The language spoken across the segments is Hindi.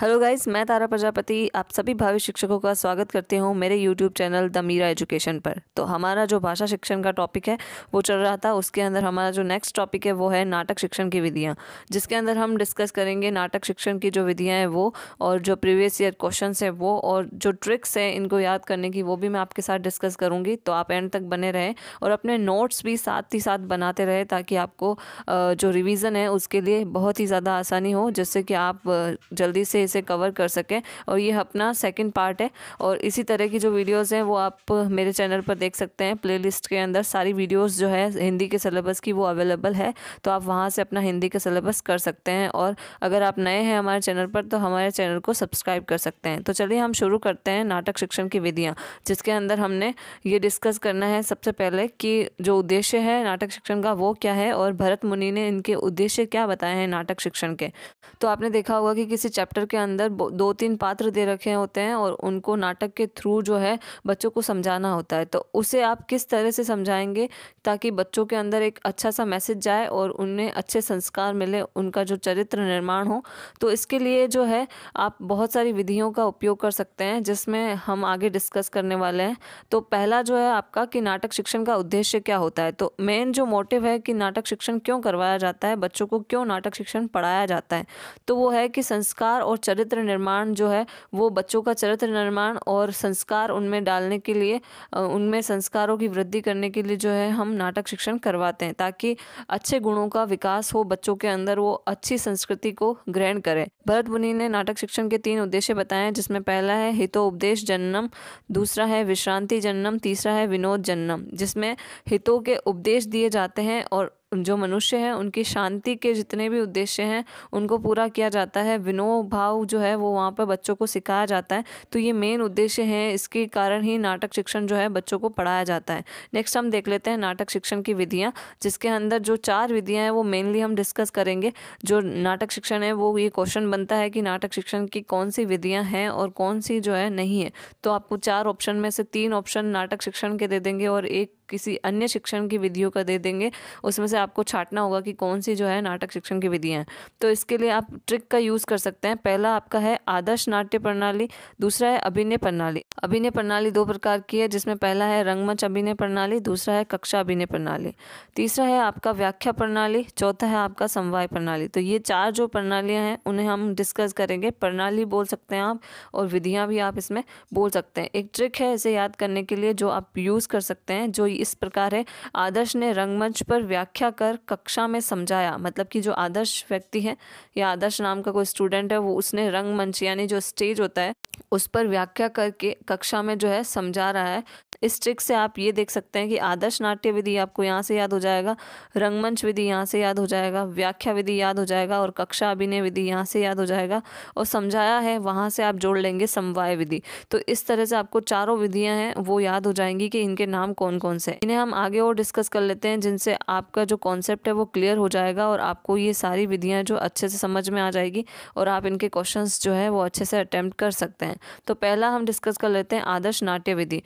हेलो गाइस मैं तारा प्रजापति, आप सभी भावी शिक्षकों का स्वागत करती हूँ मेरे YouTube channel the Meera education पर। तो हमारा जो भाषा शिक्षण का टॉपिक है, वो चल रहा था, उसके अंदर हमारा जो नेक्स्ट टॉपिक है, वो है नाटक शिक्षण की विधियाँ। जिसके अंदर हम डिस्कस करेंगे नाटक शिक्षण की जो विधियाँ हैं वो, और जो प्रीवियस ईयर क्वेश्चन है वो, और जो ट्रिक्स हैं इनको याद करने की, वो भी मैं आपके साथ डिस्कस करूँगी। तो आप एंड तक बने रहें, और अपने नोट्स भी साथ ही साथ बनाते रहे, ताकि आपको जो रिविज़न है, उसके लिए बहुत ही ज़्यादा आसानी हो, जिससे कि आप जल्दी से इसे कवर कर सकें और ये अपना सेकंड पार्ट है। और इसी तरह की जो वीडियोस हैं, वो आप मेरे चैनल पर देख सकते हैं। प्लेलिस्ट के अंदर सारी वीडियोस जो है, हिंदी के सिलेबस की वो अवेलेबल है। तो आप वहाँ से अपना हिंदी का सिलेबस कर सकते हैं। और अगर आप नए हैं हमारे चैनल पर तो हमारे चैनल को सब्सक्राइब कर सकते हैं। तो चलिए हम शुरू करते हैं नाटक शिक्षण की विधियाँ, जिसके अंदर हमने ये डिस्कस करना है सबसे पहले कि जो उद्देश्य है नाटक शिक्षण का, वो क्या है और भरत मुनि ने इनके उद्देश्य क्या बताए हैं नाटक शिक्षण के। तो आपने देखा होगा कि किसी चैप्टर के अंदर दो तीन पात्र दे रखे होते हैं और उनको नाटक के थ्रू जो है बच्चों को समझाना होता है। तो उसे आप किस तरह से समझाएँगे ताकि बच्चों के अंदर एक अच्छा सा मैसेज जाए और उन्हें अच्छे संस्कार मिले, उनका जो चरित्र निर्माण हो? तो इसके लिए जो है आप बहुत सारी विधियों का उपयोग कर सकते हैं, जिसमें हम आगे डिस्कस करने वाले हैं। तो पहला जो है आपका कि नाटक शिक्षण का उद्देश्य क्या होता है? तो मेन जो मोटिव है कि नाटक शिक्षण क्यों करवाया जाता है, बच्चों को क्यों नाटक शिक्षण पढ़ाया जाता है? तो वो है कि संस्कार और चरित्र निर्माण जो है, वो बच्चों का चरित्र निर्माण और संस्कार उनमें डालने के लिए उनमें संस्कारों की वृद्धि करने के लिए जो है, हम नाटक शिक्षण करवाते हैं ताकि अच्छे गुणों का विकास हो, बच्चों के अंदर वो अच्छी संस्कृति को ग्रहण करें। भरत मुनि ने नाटक शिक्षण के तीन उद्देश्य बताए हैं, जिसमें पहला है हितो उपदेश जन्नम, दूसरा है विश्रांति जन्म तीसरा है विनोद जन्म जिसमें हितों के उपदेश दिए जाते हैं और जो मनुष्य हैं, उनकी शांति के जितने भी उद्देश्य हैं, उनको पूरा किया जाता है। विनोद भाव जो है, वो वहाँ पर बच्चों को सिखाया जाता है। तो ये मेन उद्देश्य हैं, इसके कारण ही नाटक शिक्षण जो है, बच्चों को पढ़ाया जाता है। नेक्स्ट हम देख लेते हैं नाटक शिक्षण की विधियाँ, जिसके अंदर जो चार विधियाँ हैं, वो मेनली हम डिस्कस करेंगे। जो नाटक शिक्षण है, वो ये क्वेश्चन बनता है कि नाटक शिक्षण की कौन सी विधियाँ हैं और कौन सी जो है, नहीं है। तो आपको चार ऑप्शन में से तीन ऑप्शन नाटक शिक्षण के दे देंगे और एक किसी अन्य शिक्षण की विधियों का दे देंगे, उसमें से आपको छाटना होगा कि कौन सी जो है नाटक शिक्षण की विधियाँ हैं। तो इसके लिए आप ट्रिक का यूज़ कर सकते हैं। पहला आपका है आदर्श नाट्य प्रणाली, दूसरा है अभिनय प्रणाली। अभिनय प्रणाली दो प्रकार की है, जिसमें पहला है रंगमंच अभिनय प्रणाली, दूसरा है कक्षा अभिनय प्रणाली। तीसरा है आपका व्याख्या प्रणाली, चौथा है आपका समवाय प्रणाली। तो ये चार जो प्रणालियाँ हैं, उन्हें हम डिस्कस करेंगे। प्रणाली बोल सकते हैं आप और विधियाँ भी आप इसमें बोल सकते हैं। एक ट्रिक है इसे याद करने के लिए जो आप यूज़ कर सकते हैं, जो इस प्रकार है। आदर्श ने रंगमंच पर व्याख्या कर कक्षा में समझाया। मतलब कि जो आदर्श व्यक्ति है या आदर्श नाम का कोई स्टूडेंट है, वो उसने रंगमंच यानी जो स्टेज होता है, उस पर व्याख्या करके कक्षा में जो है समझा रहा है। इस ट्रिक से आप ये देख सकते हैं कि आदर्श नाट्य विधि आपको यहाँ से याद हो जाएगा, रंगमंच विधि यहाँ से याद हो जाएगा, व्याख्या विधि याद हो जाएगा और कक्षा अभिनय विधि यहाँ से याद हो जाएगा और समझाया है वहाँ से आप जोड़ लेंगे समवाय विधि। तो इस तरह से आपको चारों विधियाँ हैं, वो याद हो जाएँगी कि इनके नाम कौन कौन से इन्हें हम आगे और डिस्कस कर लेते हैं, जिनसे आपका जो कॉन्सेप्ट है वो क्लियर हो जाएगा और आपको ये सारी विधियाँ जो अच्छे से समझ में आ जाएगी और आप इनके क्वेश्चन जो है वो अच्छे से अटैम्प्ट कर सकते हैं। तो पहला हम डिस्कस कर लेते हैं आदर्श नाट्य विधि।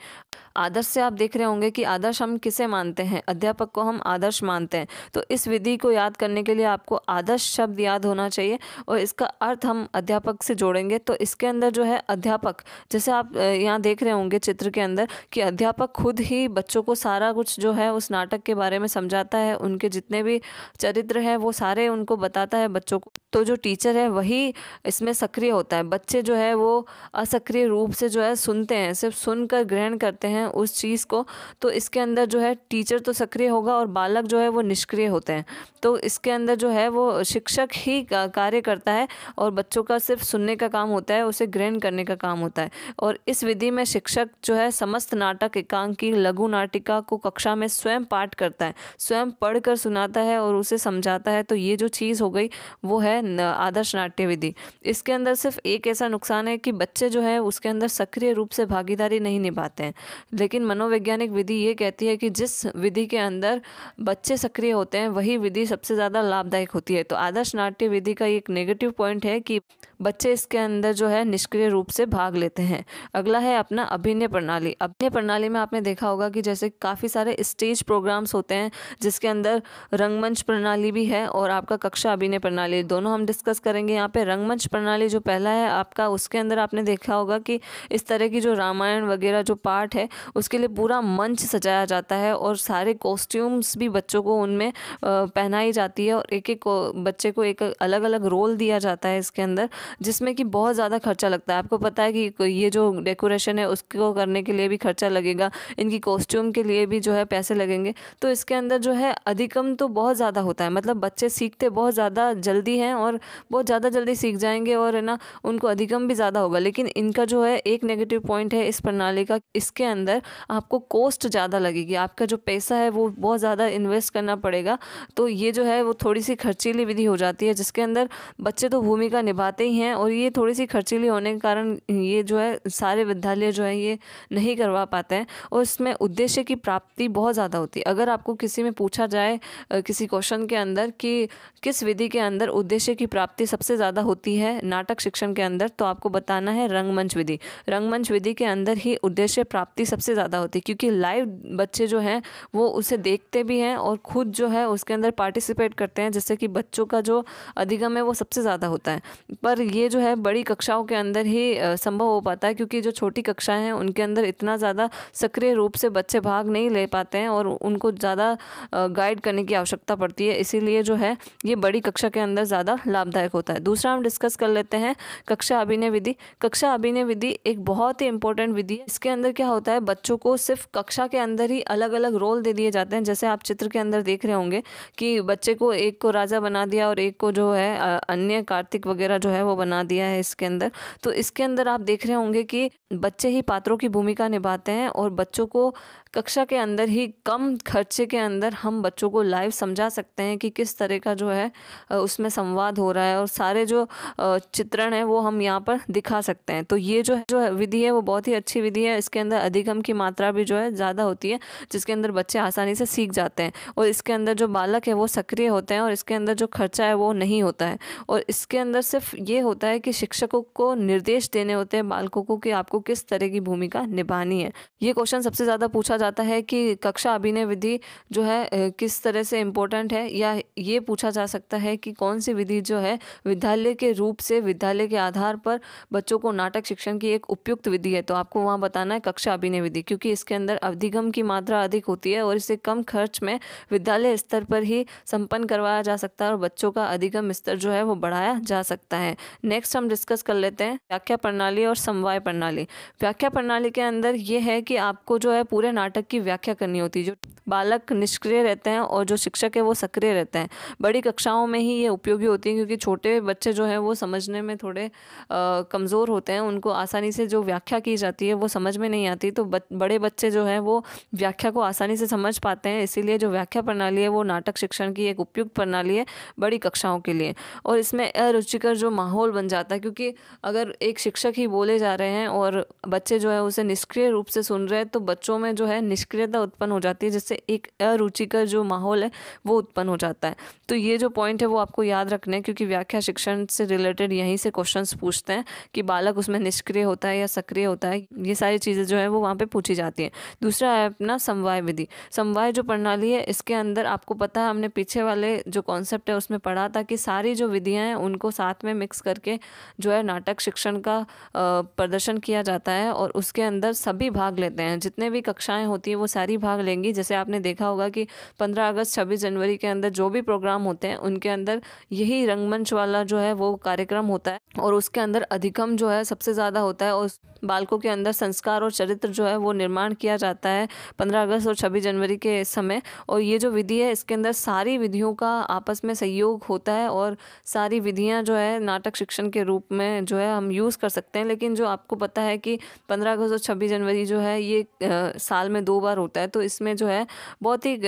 आदर्श से आप देख रहे होंगे कि आदर्श हम किसे मानते हैं? अध्यापक को हम आदर्श मानते हैं। तो इस विधि को याद करने के लिए आपको आदर्श शब्द याद होना चाहिए और इसका अर्थ हम अध्यापक से जोड़ेंगे। तो इसके अंदर जो है अध्यापक, जैसे आप यहाँ देख रहे होंगे चित्र के अंदर कि अध्यापक खुद ही बच्चों को सारा कुछ जो है उस नाटक के बारे में समझाता है। उनके जितने भी चरित्र हैं वो सारे उनको बताता है बच्चों को। तो जो टीचर है, वही इसमें सक्रिय होता है। बच्चे जो है, वो असक्रिय रूप से जो है, सुनते हैं, सिर्फ़ सुनकर ग्रहण करते हैं उस चीज़ को। तो इसके अंदर जो है टीचर तो सक्रिय होगा और बालक जो है, वो निष्क्रिय होते हैं। तो इसके अंदर जो है, वो शिक्षक ही कार्य करता है और बच्चों का सिर्फ़ सुनने का काम होता है, उसे ग्रहण करने का काम होता है। और इस विधि में शिक्षक जो है, समस्त नाटक, एकांकी, लघु नाटिका को कक्षा में स्वयं पाठ करता है। स्वयं पढ़कर सुनाता है और उसे समझाता है। तो ये जो चीज़ हो गई, वो है आदर्श नाट्य विधि इसके अंदर सिर्फ़ एक ऐसा नुकसान है कि बच्चे जो है, उसके अंदर सक्रिय रूप से भागीदारी नहीं निभाते हैं। लेकिन मनोवैज्ञानिक विधि ये कहती है कि जिस विधि के अंदर बच्चे सक्रिय होते हैं, वही विधि सबसे ज़्यादा लाभदायक होती है। तो आदर्श नाट्य विधि का एक नेगेटिव पॉइंट है कि बच्चे इसके अंदर जो है, निष्क्रिय रूप से भाग लेते हैं। अगला है अपना अभिनय प्रणाली। अभिनय प्रणाली में आपने देखा होगा कि जैसे काफ़ी सारे स्टेज प्रोग्राम्स होते हैं, जिसके अंदर रंगमंच प्रणाली भी है और आपका कक्षा अभिनय प्रणाली। दोनों हम डिस्कस करेंगे यहाँ पे रंगमंच प्रणाली जो पहला है, आपका उसके अंदर आपने देखा होगा कि इस तरह की जो रामायण वगैरह जो पार्ट है, उसके लिए पूरा मंच सजाया जाता है और सारे कॉस्ट्यूम्स भी बच्चों को उनमें पहनाई जाती है और एक एक बच्चे को एक अलग अलग रोल दिया जाता है इसके अंदर, जिसमें कि बहुत ज़्यादा खर्चा लगता है। आपको पता है कि ये जो डेकोरेशन है, उसको करने के लिए भी खर्चा लगेगा, इनकी कॉस्ट्यूम के लिए भी जो है पैसे लगेंगे। तो इसके अंदर जो है अधिकम तो बहुत ज़्यादा होता है मतलब बच्चे सीखते बहुत ज़्यादा जल्दी हैं और बहुत ज़्यादा जल्दी सीख जाएँगे और, है ना, उनको अधिकम भी ज़्यादा होगा। लेकिन इनका जो है एक नेगेटिव पॉइंट है इस प्रणाली का, इसके अंदर आपको कॉस्ट ज़्यादा लगेगी। आपका जो पैसा है वो बहुत ज़्यादा इन्वेस्ट करना पड़ेगा। तो ये जो है वो थोड़ी सी खर्चीली विधि हो जाती है, जिसके अंदर बच्चे तो भूमिका निभाते ही हैं और ये थोड़ी सी खर्चीली होने के कारण ये जो है सारे विद्यालय जो है ये नहीं करवा पाते हैं और इसमें उद्देश्य की प्राप्ति बहुत ज़्यादा होती है। अगर आपको किसी में पूछा जाए किसी क्वेश्चन के अंदर कि किस विधि के अंदर उद्देश्य की प्राप्ति सबसे ज़्यादा होती है नाटक शिक्षण के अंदर तो आपको बताना है रंगमंच विधि। रंगमंच विधि के अंदर ही उद्देश्य प्राप्ति सबसे ज़्यादा होती है, क्योंकि लाइव बच्चे जो हैं, वो उसे देखते भी हैं और खुद जो है उसके अंदर पार्टिसिपेट करते हैं, जिससे कि बच्चों का जो अधिगम है वो सबसे ज़्यादा होता है। पर ये जो है बड़ी कक्षाओं के अंदर ही संभव हो पाता है, क्योंकि जो छोटी कक्षाएँ हैं, उनके अंदर इतना ज़्यादा सक्रिय रूप से बच्चे भाग नहीं ले पाते हैं और उनको ज़्यादा गाइड करने की आवश्यकता पड़ती है। इसीलिए जो है ये बड़ी कक्षा के अंदर ज़्यादा लाभदायक होता है। दूसरा हम डिस्कस कर लेते हैं कक्षा अभिनय विधि। कक्षा अभिनय विधि एक बहुत ही इंपॉर्टेंट विधि है। इसके अंदर क्या होता है? बच्चों को सिर्फ़ कक्षा के अंदर ही अलग अलग रोल दे दिए जाते हैं। जैसे आप चित्र के अंदर देख रहे होंगे कि बच्चे को एक को राजा बना दिया और एक को जो है अन्य कार्तिक वगैरह जो है वो बना दिया है इसके अंदर। तो इसके अंदर आप देख रहे होंगे कि बच्चे ही पात्रों की भूमिका निभाते हैं और बच्चों को कक्षा के अंदर ही, कम खर्चे के अंदर हम बच्चों को लाइव समझा सकते हैं कि किस तरह का जो है उसमें संवाद हो रहा है और सारे जो चित्रण है वो हम यहाँ पर दिखा सकते हैं। तो ये जो है, जो विधि है वो बहुत ही अच्छी विधि है। इसके अंदर अधिगम की मात्रा भी जो है ज़्यादा होती है, जिसके अंदर बच्चे आसानी से सीख जाते हैं। और इसके अंदर जो बालक है वो सक्रिय होते हैं और इसके अंदर जो खर्चा है वो नहीं होता है। और इसके अंदर सिर्फ़ ये होता है कि शिक्षकों को निर्देश देने होते हैं बालकों को कि आपको किस तरह की भूमिका निभानी है। ये क्वेश्चन सबसे ज़्यादा पूछा जाता है कि कक्षा अभिनय विधि जो है किस तरह से इम्पोर्टेंट है या ये पूछा जा सकता है कि कौन सी विधि जो है, विद्यालय के रूप से, विद्यालय के आधार पर बच्चों को नाटक शिक्षण की एक उपयुक्त विधि है। तो आपको वहाँ बताना है कक्षा अभिनय विधि क्योंकि इसके अंदर अधिगम की मात्रा अधिक होती है और इसे कम खर्च में विद्यालय स्तर पर ही संपन्न करवाया जा सकता है और बच्चों का अधिगम स्तर जो है, वो बढ़ाया जा सकता है। नेक्स्ट हम डिस्कस कर लेते हैं व्याख्या प्रणाली और समवाय प्रणाली। व्याख्या प्रणाली के अंदर ये है कि आपको जो है पूरे नाटक की व्याख्या करनी होती है। जो बालक निष्क्रिय रहते हैं और जो शिक्षक है वो सक्रिय रहते हैं। बड़ी कक्षाओं में ही ये उपयोगी होती है क्योंकि छोटे बच्चे जो हैं वो समझने में थोड़े कमज़ोर होते हैं। उनको आसानी से जो व्याख्या की जाती है वो समझ में नहीं आती। तो बड़े बच्चे जो हैं वो व्याख्या को आसानी से समझ पाते हैं। इसीलिए जो व्याख्या प्रणाली है वो नाटक शिक्षण की एक उपयुक्त प्रणाली है बड़ी कक्षाओं के लिए। और इसमें अरुचिकर जो माहौल बन जाता है क्योंकि अगर एक शिक्षक ही बोले जा रहे हैं और बच्चे जो है उसे निष्क्रिय रूप से सुन रहे हैं तो बच्चों में जो है निष्क्रियता उत्पन्न हो जाती है, जिससे एक अरुचि का जो माहौल है, वो उत्पन्न हो जाता है। तो ये जो पॉइंट है, वो आपको याद रखना है, क्योंकि व्याख्या शिक्षण से रिलेटेड यहीं से क्वेश्चंस पूछते हैं कि बालक उसमें निष्क्रिय होता है या सक्रिय होता है। ये सारी चीज़ें जो है, वो वहाँ पर पूछी जाती हैं। दूसरा है अपना समवाय विधि। समवाय जो प्रणाली है, इसके अंदर आपको पता है, हमने पीछे वाले जो कॉन्सेप्ट है, उसमें पढ़ा था कि सारी जो विधियाँ हैं, उनको साथ में मिक्स करके जो है, नाटक शिक्षण का प्रदर्शन किया जाता है और उसके अंदर सभी भाग लेते हैं। जितने भी कक्षाएँ होती हैं, वो सारी भाग लेंगी। जैसे आपने देखा होगा कि 15 अगस्त 26 जनवरी के अंदर जो भी प्रोग्राम होते हैं, उनके अंदर यही रंगमंच वाला जो है, वो कार्यक्रम होता है और उसके अंदर अधिकम जो है, सबसे ज़्यादा होता है और बालकों के अंदर संस्कार और चरित्र जो है वो निर्माण किया जाता है पंद्रह अगस्त और छब्बीस जनवरी के समय। और ये जो विधि है, इसके अंदर सारी विधियों का आपस में सहयोग होता है और सारी विधियाँ जो है नाटक शिक्षण के रूप में जो है हम यूज़ कर सकते हैं। लेकिन जो आपको पता है कि पंद्रह अगस्त और छब्बीस जनवरी जो है ये साल में दो बार होता है तो इसमें जो है बहुत ही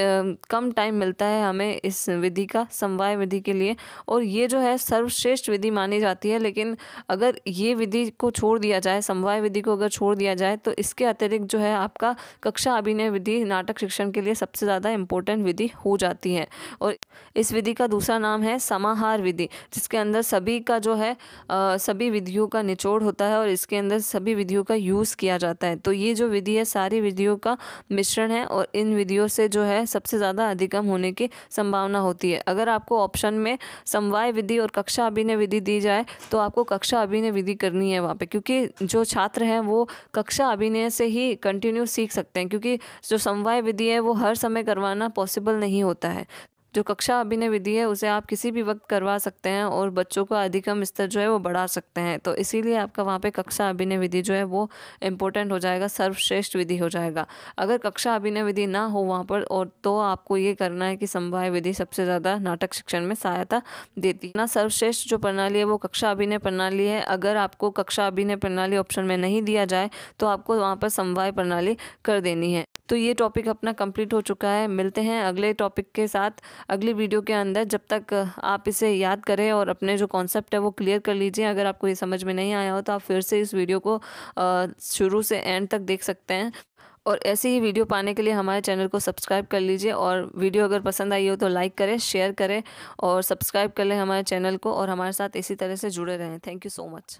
कम टाइम मिलता है हमें इस विधि का, समवाय विधि के लिए। और ये जो है सर्वश्रेष्ठ विधि मानी जाती है, लेकिन अगर ये विधि को छोड़ दिया जाए, समवाय विधि को अगर छोड़ दिया जाए तो इसके अतिरिक्त जो है आपका कक्षा अभिनय विधि, नाटक शिक्षण के लिए सबसे ज़्यादा इम्पोर्टेंट विधि हो जाती है। और इस विधि का दूसरा नाम है समाहार विधि जिसके अंदर सभी का जो है आ, सभी विधियों का निचोड़ होता है और इसके अंदर सभी विधियों का यूज़ किया जाता है। तो ये जो विधि है सारी विधियों का मिश्रण है और इन विधियों से जो है सबसे ज़्यादा अधिगम होने की संभावना होती है। अगर आपको ऑप्शन में समवाय विधि और कक्षा अभिनय विधि दी जाए तो आपको कक्षा अभिनय विधि करनी है वहाँ पर क्योंकि जो छात्र हैं वो कक्षा अभिनय से ही कंटिन्यू सीख सकते हैं क्योंकि जो समवाय विधि है वो हर समय करवाना पॉसिबल नहीं होता है। जो कक्षा अभिनय विधि है, उसे आप किसी भी वक्त करवा सकते हैं और बच्चों का अधिकम स्तर जो है, वो बढ़ा सकते हैं। तो इसीलिए आपका वहाँ पे कक्षा अभिनय विधि जो है, वो इम्पोर्टेंट हो जाएगा, सर्वश्रेष्ठ विधि हो जाएगा। अगर कक्षा अभिनय विधि ना हो वहाँ पर, और तो आपको ये करना है कि समवाय विधि सबसे ज़्यादा नाटक शिक्षण में सहायता देती है। ना सर्वश्रेष्ठ जो प्रणाली है, वो कक्षा अभिनय प्रणाली है। अगर आपको कक्षा अभिनय प्रणाली ऑप्शन में नहीं दिया जाए तो आपको वहाँ पर समवाय प्रणाली कर देनी है। तो ये टॉपिक अपना कंप्लीट हो चुका है। मिलते हैं अगले टॉपिक के साथ, अगली वीडियो के अंदर। जब तक आप इसे याद करें और अपने जो कॉन्सेप्ट है वो क्लियर कर लीजिए। अगर आपको ये समझ में नहीं आया हो तो आप फिर से इस वीडियो को शुरू से एंड तक देख सकते हैं। और ऐसी ही वीडियो पाने के लिए हमारे चैनल को सब्सक्राइब कर लीजिए। और वीडियो अगर पसंद आई हो तो लाइक करें शेयर करें और सब्सक्राइब कर लें हमारे चैनल को। और हमारे साथ इसी तरह से जुड़े रहें। Thank you so much